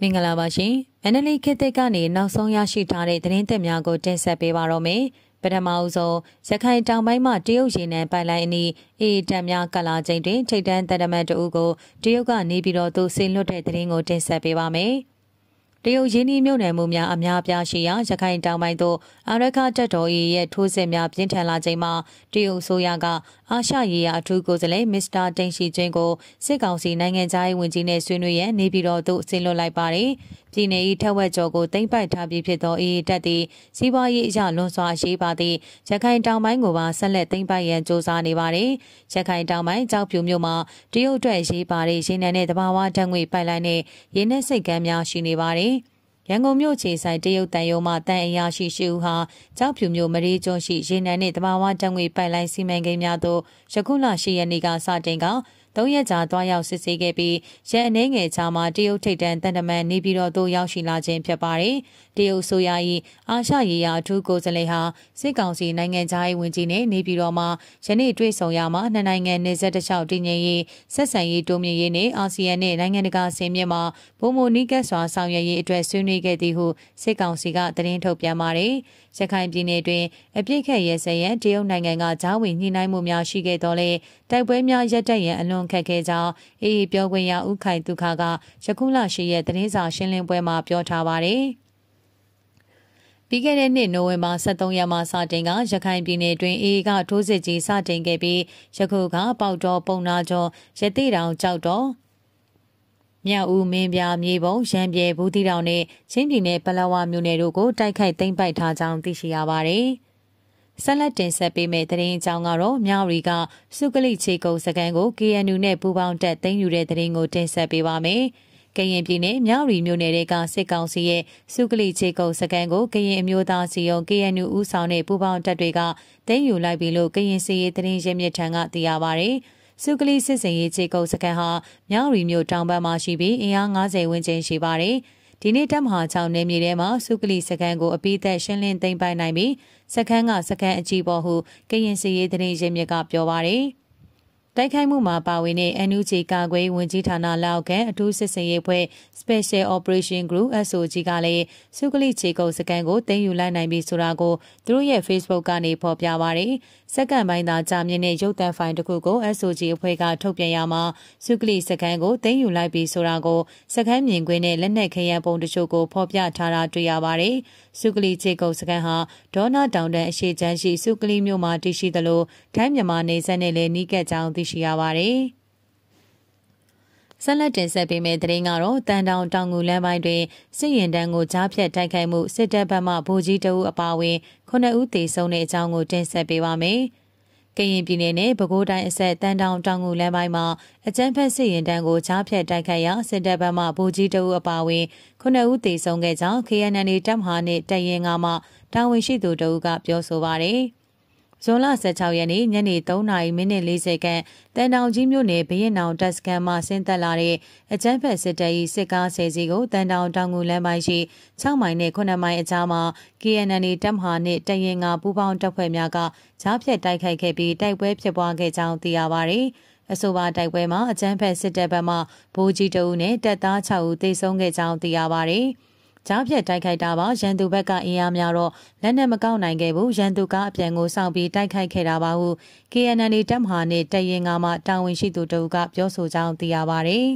မင်္ဂလာပါရှင်။မန္တလေးခေတ်သစ်ကနေနောက်ဆုံးရရှိထားတဲ့သတင်းသစ်များကိုတင်ဆက်ပေးပါတော့မယ်။ပထမအဆုံးရခိုင်တောင်ပိုင်းမှာတရုတ်ရေနံပိုင်လိုင်းအနီးအေးတက်များကလာချိန်တွင်ထိတ်တန်းတရမတ်တအုပ်ကိုတရုတ်ကနေပြီးတော့သူဆင်းလွတ်တဲ့သတင်းကိုတင်ဆက်ပေးပါမယ်။ တရုတ်ရင်းနှီးမြုပ်နှံမှုများအများပြားရှိရာရခိုင်တောင်ပိုင်းသို့အာရခတပ်တော်၏ရဲ့ထိုးစစ်များပြင်းထန်လာချိန်မှာတရုတ်အစိုးရကအာရှရေးရာအထူးကိုယ်စားလှယ်မစ္စတာတင်ရှိချင်းကိုစစ်ကောင်စီနိုင်ငံသားရေးဝန်ကြီးနဲ့ဆွေးနွေးရန်နေပြည်တော်သို့ဆင်းလွှတ်လိုက်ပါတယ်။ပြည်내၏ထက်ဝက်ကျော်ကိုတင်ပိုက်ထားပြီးဖြစ်သောအေးတက်သည့်စီးပွားရေးအရလွန်စွာအရေးပါသည့်ရခိုင်တောင်ပိုင်းကိုပါဆက်လက်တင်ပိုက်ရန်စ조사နေပါတယ်။ရခိုင်တောင်ပိုင်းကြောက်ဖြူမြို့မှာတရုတ်အတွက်ရေးပါတဲ့ရေနံနဲ့တဘာဝဓာတ်ငွေပိုက်လိုင်းနဲ့ရေနက်စိတ်ကမ်းများရှိနေပါတယ်။ ။ ရန်ကုန်မြို့ခြေဆိုင်တရုတ်တန်ယုံမှတန်အရာရှိရှိဦးဟာကြောက်ဖြူမြို့မရီကျွန်းရှိရေနံနှင့်တဘာဝတံငွေပိုက်လိုင်းစီမံကိန်းများသို့ယခုလ10ရက်နေ့ကစတင်က၃ရက်ကြာတွားရောက်စစ်ဆေးခဲ့ပြီးရဲအနေငယ်ချာမှာတရုတ်ထိပ်တန်းတန်တမန်နေပြည်တော်သို့ရောက်ရှိလာခြင်းဖြစ်ပါတယ်။တရုတ်ဆိုရ၏အာရှရေးရာအထူးကိုယ်စားလှယ်ဟာစစ်ကောင်စီနိုင်ငံသားရေးဝန်ကြီးနဲ့နေပြည်တော်မှာယနေ့တွေ့ဆုံရမှာနှစ်နိုင်ငံနေဆက်တလျှောက်တည်ငြိမ်ရေးဆက်ဆံရေးတိုးမြှင့်ရေးနဲ့အာဆီယံနဲ့နိုင်ငံတကာဆင်မြင့်မှာဗိုလ်မိုနီးကတ်စွာဆောင်ရွက်ရေးအတွက်ဆွေးနွေးခဲ့သည်ဟုစစ်ကောင်စီကသတင်းထုတ်ပြန်ပါတယ်။ရခိုင်ပြည်နယ်တွင်အပြစ်ခတ်ရဲစရန်တရုတ်နိုင်ငံကဂျားဝင်ညှိနှိုင်းမှုများရှိခဲ့တော့လေတိုက်ပွဲများရပ်တန့်ရန်အလွန်ခက်ခဲကြောင်းအေးပြောခွင့်ရဦးခိုင်ဒုက္ခကယခုလရှိရဲ့သတင်းစာရှင်းလင်းပွဲမှာပြောထားပါတယ်။ပြီးခဲ့တဲ့နှစ်နိုဝင်ဘာ23ရက်မှာစတင်ကရခိုင်ပြည်နယ်တွင်အေးကထိုးစစ်ကြီးစတင်ခဲ့ပြီးယခုကပေါက်တော်ပုံနာကျော်ရတိတောင်ကြောက်တော်မြောက်ဦးမင်းပြမြေပုံရံပြဲဘူးတီတောင်နဲ့ချင်းပြည်နယ်ပလောဝမြို့နယ်တို့ကိုတိုက်ခိုက်သိမ်းပိုက်ထားကြောင်းသိရှိရပါတယ်။ ဆက်လက်တင်ဆက်ပေးမယ့်သတင်းအကြောင်းကတော့မြောက်ရီကစုကလိချေကုံစကန်ကို KNU နဲ့ပူးပေါင်းတက်သိမ်းယူတဲ့သတင်းကိုတင်ဆက်ပေးပါမယ်။ကရင်ပြည်နယ်မြောက်ရီမြို့နယ်ကစစ်ကောင်စီရဲ့စုကလိချေကုံစကန်ကိုကရင်အမျိုးသားစီယုံ KNU ဦးဆောင်တဲ့ပူးပေါင်းတပ်တွေကတင်းယူလိုက်ပြီလို့ကရင်စီရေးသတင်းရင်းမြစ်ထံကသိရပါဗျ။စုကလိစစ်စင်ရေးခြေကုပ်စကန်ဟာမြောက်ရီမြို့တောင်ဘက်မှာရှိပြီးအင်အား90ဝန်းကျင်ရှိပါတယ်။ ဒီနေ့တပ်မဟာ6နယ်မြေထဲမှာစုကလိစကန်ကိုအပိသက်ရှင်းလင်းသိမ်းပိုက်နိုင်ပြီးစကန်ကစကန်အကြီးပေါ်ဟုကရင်စီရေးသတင်းရင်းမြစ်ကပြောပါတယ်။ တိုက်ခိုက်မှုမှာပါဝင်တဲ့ NUG ကာကွယ်ဝင်ကြီးဌာနလက်အောက်ခံအထူးစစ်စင်ရေးဖွဲ့ Special Operation Group SOG ကလည်းစုကလိချေကုတ်စကန်ကိုတင်ယူလိုက်နိုင်ပြီဆိုတာကိုသူတို့ရဲ့ Facebook ကနေဖော်ပြပါတယ်။စက္ကန့်ပိုင်းသာကြာမြင့်တဲ့ရုပ်သံဖိုင်တစ်ခုကို SOG အဖွဲ့ကထုတ်ပြန်ရမှာစုကလိစကန်ကိုတင်ယူလိုက်ပြီဆိုတာကိုစကမ်းမြင်ကွင်းနဲ့လက်နက်ခရံပုံတချို့ကိုဖော်ပြထားတာတွေ့ရပါတယ်။စုကလိချေကုတ်စကန်ဟာဒေါနာတောင်တန်းအရှိချမ်းရှိစုကလိမြို့မှာတည်ရှိသလိုထိုင်းမြန်မာနေဆက်နဲ့လည်းနီးကပ်ကြောင်းသိရှိရပါတယ်။ဆက်လက်တင်ဆက်ပေးမယ့်သတင်းကတော့တန်တောင်တောင်ငူလမ်းပိုင်းတွင်စစ်ရင်တန်းကိုကြားဖြတ်တိုက်ခိုက်မှုစစ်တပ်ဘက်မှဗိုလ်ကြီးတအုပ်အပါအဝင်9ဦးသေဆုံးတဲ့အကြောင်းကိုတင်ဆက်ပေးပါမယ်။ကရင်ပြည်နယ်နဲ့ပဲခူးတိုင်းအဆက်တန်တောင်တောင်ငူလမ်းပိုင်းမှာအကြမ်းဖက်စစ်ရင်တန်းကိုကြားဖြတ်တိုက်ခိုက်ရာစစ်တပ်ဘက်မှဗိုလ်ကြီးတအုပ်အပါအဝင်9ဦးသေဆုံးခဲ့ကြောင်း KNN တပ်မဟာနှင့်တရင်ငါမှတာဝန်ရှိသူတအုပ်ကပြောဆိုပါရယ်။ ဇွန်လ16ရက်နေ့ညနေ3:40မိနစ်40ခန့်တန်တောင်ကြီးမြို့နယ်ဘရင်နောင်တပ်စခန်းမှဆင်းသက်လာတဲ့အကြမ်းဖက်စစ်တပ်၏စစ်ကားဆယ်စီးကိုတန်တောင်တောင်ငူလမ်းပိုင်းရှိ6မိုင်နဲ့9မိုင်အကြားမှာ KNN တပ်မဟာနှင့်တရင်ငါပူးပေါင်းတပ်ဖွဲ့များကကြားဖြတ်တိုက်ခိုက်ခဲ့ပြီးတိုက်ပွဲဖြစ်ပွားခဲ့ကြောင်းသိရပါသည်အဆိုပါတိုက်ပွဲမှာအကြမ်းဖက်စစ်တပ်ဘက်မှဗိုလ်ကြီးတအုပ်နဲ့တပ်သား6ဦးသေဆုံးခဲ့ကြောင်းသိရပါသည်။ ကြားဖြတ်တိုက်ခိုက်တာပါရန်သူဘက်ကအင်အားများတော့လက်နက်မကောက်နိုင်ခဲ့ဘူးရန်သူကအပြန်ကိုစောင့်ပြီးတိုက်ခိုက်ခဲ့တာပါဟု KNN တပ်မဟာနဲ့တရင်ငါမှတာဝန်ရှိသူတို့ကပြောဆိုကြောင်းသိရပါတယ်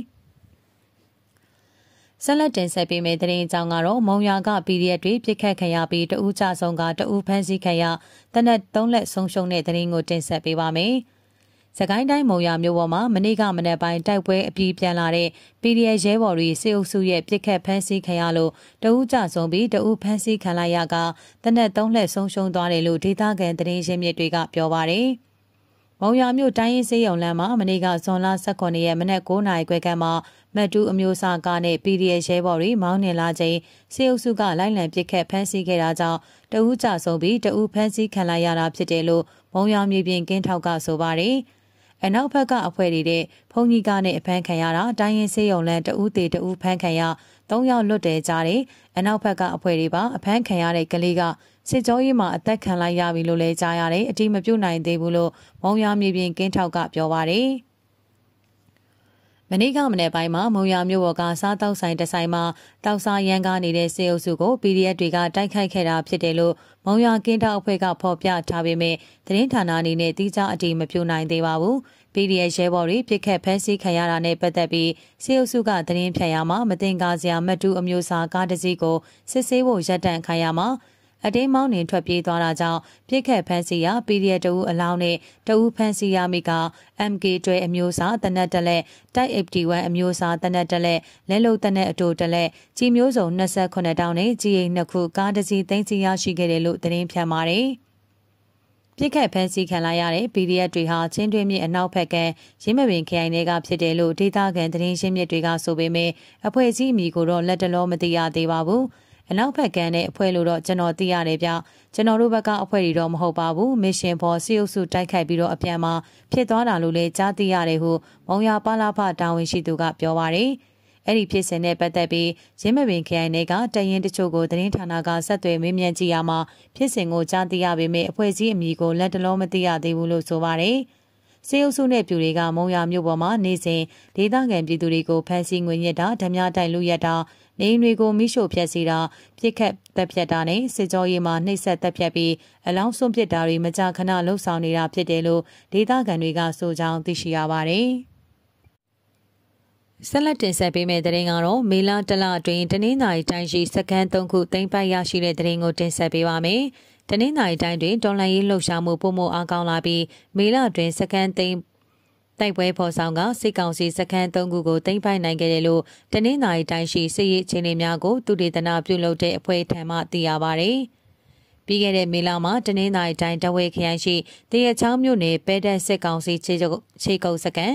ဆက်လက်တင်ဆက်ပေးမယ့်သတင်းအကြောင်းကတော့မုံရွာက PDF တွေပြစ်ခတ်ခံရပြီးတဦးကြဆုံးကတဦးဖမ်းဆီးခံရတနက်သုံးလက်ဆုံးရှုံးတဲ့သတင်းကိုတင်ဆက်ပေးပါမယ်။။ စကိုင်းတိုင်းမုံရမြို့ပေါ်မှာမနေ့ကမနက်ပိုင်းတိုက်ပွဲအပြီးပြန်လာတဲ့ PDF ရဲဘော်တွေစစ်အုပ်စုရဲ့ပြစ်ခတ်ဖမ်းဆီးခံရလို့တအူးကြဆုံးပြီးတအူးဖမ်းဆီးခံလိုက်ရကတနက်သုံးလှည့်ဆုံးရှုံးသွားတယ်လို့ဒေသခံသတင်းရင်းမြစ်တွေကပြောပါရယ်။မုံရမြို့တိုင်းရင်းစေးရုံလမ်းမှာမနေ့ကဇွန်လ18ရက်မနက်9:00နာရီခွဲခန့်မှာမတ်တူးအမျိုးအစားကားနဲ့ PDF ရဲဘော်တွေမောင်းနှင်လာချိန်စေအုပ်စုကလိုက်လံပစ်ခတ်ဖမ်းဆီးခဲ့တာကြောင့်တအူးကြဆုံးပြီးတအူးဖမ်းဆီးခံလိုက်ရတာဖြစ်တယ်လို့မုံရမြေပြင်ကင်းထောက်ကဆိုပါတယ်။ အနောက်ဘက်ကအဖွဲ့တွေတဲ့ဖုန်ကြီးကားနဲ့အဖမ်းခံရတာတိုင်းရင်စေးရုံလန်တဦးသေးတဦးဖမ်းခံရ၃ယောက်လွတ်တယ်ကြားတယ်အနောက်ဘက်ကအဖွဲ့တွေပါအဖမ်းခံရတဲ့ကလေးကစစ်ကြောရေးမှာအသက်ခံလိုက်ရပြီလို့လည်းကြားရတယ်အတိမပြုတ်နိုင်သေးဘူးလို့မုံရမြေပြင်ကင်းထောက်ကပြောပါတယ် မမနေ့ကမနေ့ပိုင်းမှာမုံရမြို့ပေါ်ကစားတောက်ဆိုင်တဆိုင်မှာတောက်စားရန်ကားနေတဲ့စေအုပ်စုကို PDF တွေကတိုက်ခိုက်ခဲ့တာဖြစ်တယ်လို့မုံရကင်းတောက်အဖွဲ့ကဖော်ပြထားပေမဲ့သတင်းဌာနအနေနဲ့တိကျအတိမပြုနိုင်သေးပါဘူး။ PDF ရဲဘော်တွေပြစ်ခတ်ဖမ်းဆီးခံရတာနဲ့ပတ်သက်ပြီးစေအုပ်စုကသတင်းဖြတ်ရမှာမတင်ကားစရာမတူအမျိုးအစားကားတစ်စီးကိုစစ်ဆေးဖို့ရပ်တန့်ခိုင်းရမှာ အတင်းမောင်းနှင်ထွက်ပြေးသွားတာကြောင့်ပြစ်ခတ်ဖမ်းဆီးရာ PDF တဦးအလောင်းနဲ့တဦးဖမ်းဆီးရမိက MK ကျွဲအမျိုးအစားတနက်တလက်တိုက် FD1 အမျိုးအစားတနက်တလက်လဲလုံတနက်အတူတလက်ကြီးမျိုးစုံ28တောင်းနဲ့ကြီးအိမ်နှစ်ခုကားတစ်စီးသိမ်းဆီးရရှိခဲ့တယ်လို့သတင်းဖြန့်ပါတယ်ပြစ်ခတ်ဖမ်းဆီးခံလိုက်ရတဲ့ PDF တွေဟာချင်းတွင်းမြစ်အနောက်ဘက်ကရင်းမပင်ခရိုင်တွေကဖြစ်တယ်လို့ဒေသခံသတင်းရှင်းမြစ်တွေကဆိုပေမဲ့အဖွဲ့အစည်းအမည်ကိုတော့လက်တလောမသိရသေးပါဘူး။ အနောက်ဘက်ကန်းနဲ့အဖွဲ့လို့တော့ကျွန်တော်သိရတယ်ဗျကျွန်တော်တို့ဘက်ကအဖွဲ့တွေတော့မဟုတ်ပါဘူးမစ်ရှင်ဖော်စီအုပ်စုတိုက်ခိုက်ပြီးတော့အပြန်မှာဖြစ်သွားတာလို့လည်းကြားသိရတယ်ဟုမုံရပါလာဖတာဝန်ရှိသူကပြောပါတယ်အဲ့ဒီဖြစ်စဉ်နဲ့ပတ်သက်ပြီးရင်းမပင်ခရိုင်တွေကတရင်တချို့ကိုသတင်းဌာနကဆက်သွယ်မေးမြန်းကြည့်ရမှာဖြစ်စဉ်ကိုကြားသိရပေမဲ့အဖွဲ့အစည်းအမည်ကိုလက်တလုံးမသိရသေးဘူးလို့ဆိုပါတယ်။စေအုပ်စုနဲ့ပြူတွေကမုံရမြို့ပေါ်မှာနေစဉ်ဒေသခံပြည်သူတွေကိုဖမ်းဆီးငွေညစ်တာဓမြတိုင်လူရက်တာ နေအိမ်တွေကိုမိရှို့ဖျက်ဆီးတာပြစ်ခတ်တပ်ဖြတ်တာနဲ့စစ်ကြောရေးမှာနှိပ်စက်တပ်ဖြတ်ပြီးအလောင်းစွန့်ပစ်တာတွေမကြာခဏလှုပ်ဆောင်နေတာဖြစ်တယ်လို့ဒေသခံတွေကဆိုကြောင်းသိရှိရပါတယ်။ဆက်လက်တင်ဆက်ပေးမယ့်သတင်းကတော့မေလတလအတွင်းတနင်္သာရီတိုင်းရှိစခန်း၃ခုသိမ်းပိုက်ရရှိတဲ့သတင်းကိုတင်ဆက်ပေးပါမယ်။တနင်္သာရီတိုင်းတွင်တော်လှန်ရေးလှုပ်ရှားမှုပုံမအားကောင်းလာပြီးမေလအတွင်းစခန်းသိမ်း တိုက်ပွဲဖော်ဆောင်ကစစ်ကောင်စီစခန်း၃ခုကိုသိမ်းပိုက်နိုင်ခဲ့တယ်လို့တနင်္သာရီတိုင်းရှိစစ်ရေးအခြေအနေများကိုသူတေသနာပြုလုပ်တဲ့အဖွဲ့ထံမှသိရပါဗျ။ပြီးခဲ့တဲ့မေလမှာတနင်္သာရီတိုင်းတဝဲခရိုင်ရှိတရချောင်းမြို့နယ်ပဲတက်စစ်ကောင်စီခြေကုပ်စကန်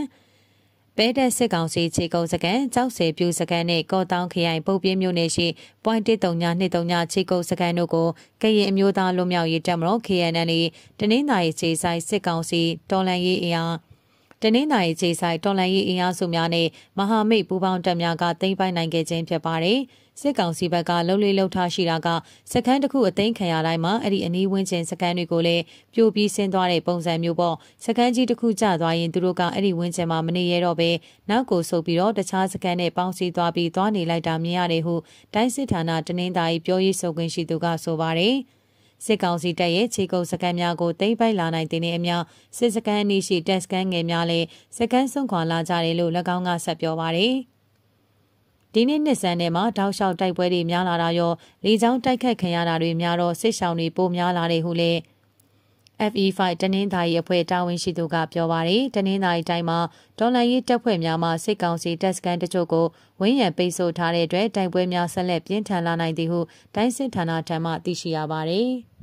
ပဲတက်စစ်ကောင်စီခြေကုပ်စကန်ကြောက်စဲပြူစကန်နဲ့ကော့တောင်းခရိုင်ပုတ်ပြင်းမြို့နယ်ရှိပွိုင်း13923ခြေကုပ်စကန်တို့ကိုကရင်အမျိုးသားလွတ်မြောက်ရေးတပ်မတော် KNN တနင်္သာရီခြေဆိုင်စစ်ကောင်စီတော်လန်ရေးအင်အား တနင်္သာရီခြေဆိုင်တော်လန်ရေးအင်အားစုများနဲ့မဟာမိတ်ပူးပေါင်းတပ်များကသိမ်းပိုက်နိုင်ခဲ့ခြင်းဖြစ်ပါတယ်။စစ်ကောင်စီဘက်ကလှုပ်လေးလှုပ်ထားရှိတာကစခန်းတစ်ခုအသိမ်းခံရတိုင်းမှာအဲ့ဒီအနီးဝန်းကျင်စခန်းတွေကိုလည်းပြိုပြီးဆင်းသွားတဲ့ပုံစံမျိုးပေါ့စခန်းကြီးတစ်ခုကျသွားရင်သူတို့ကအဲ့ဒီဝန်းကျင်မှာမနေရတော့ပဲနောက်ကိုဆုပ်ပြီးတော့တခြားစခန်းနဲ့ပေါင်းစည်းသွားပြီးသွားနေလိုက်တာမြင်ရတယ်ဟုတိုင်းစစ်ဌာနတနင်္သာရီပြောရေးဆိုခွင့်ရှိသူကဆိုပါတယ်။ စစ်ကောင်စီတပ်ရဲ့ခြေကုပ်စကန်များကိုတိမ့်ပိုက်လာနိုင်တဲ့အမျှစစ်စကန်အနီးရှိတက်စကန်ငယ်များလည်းစကန်ဆုံးခွာလာကြတယ်လို့၎င်းကဆက်ပြောပါတယ်။ဒီနေ့နှစ်ဆန်းထဲမှာတောက်လျှောက်တိုက်ပွဲတွေများလာတာရောလေကြောင်းတိုက်ခတ်ခံရတာတွေများတော့စစ်ဆောင်တွေပိုများလာတယ်ဟုလည်း FE5 တနင်္သာရီအဖွဲ့တာဝန်ရှိသူကပြောပါရယ်တနင်္သာရီတိုင်းမှာဒေါ်လာရေးတပ်ဖွဲ့များမှစစ်ကောင်စီတပ်စခန်းတချို့ကိုဝင်းရံပိတ်ဆို့ထားတဲ့အတွက်တိုက်ပွဲများဆက်လက်ပြင်းထန်လာနိုင်သည်ဟုတိုင်းစစ်ဌာနထံမှသိရှိရပါရယ်။